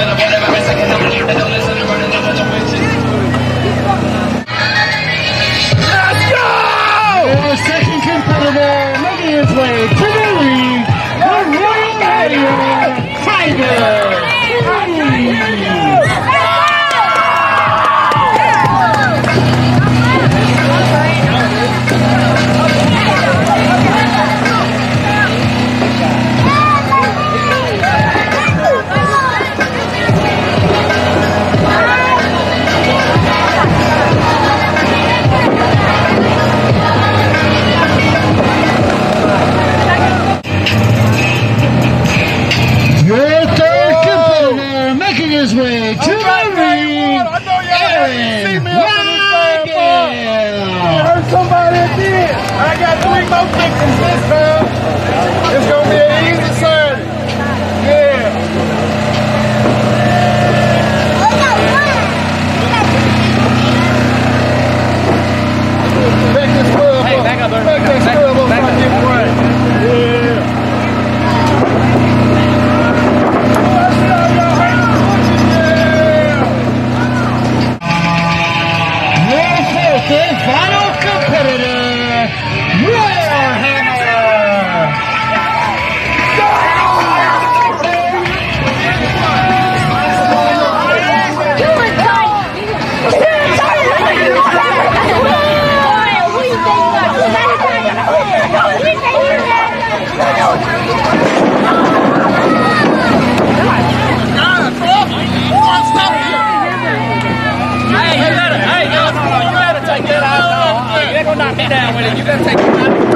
Pero podemos pensar que estamos knock me down with it. You gotta take it out.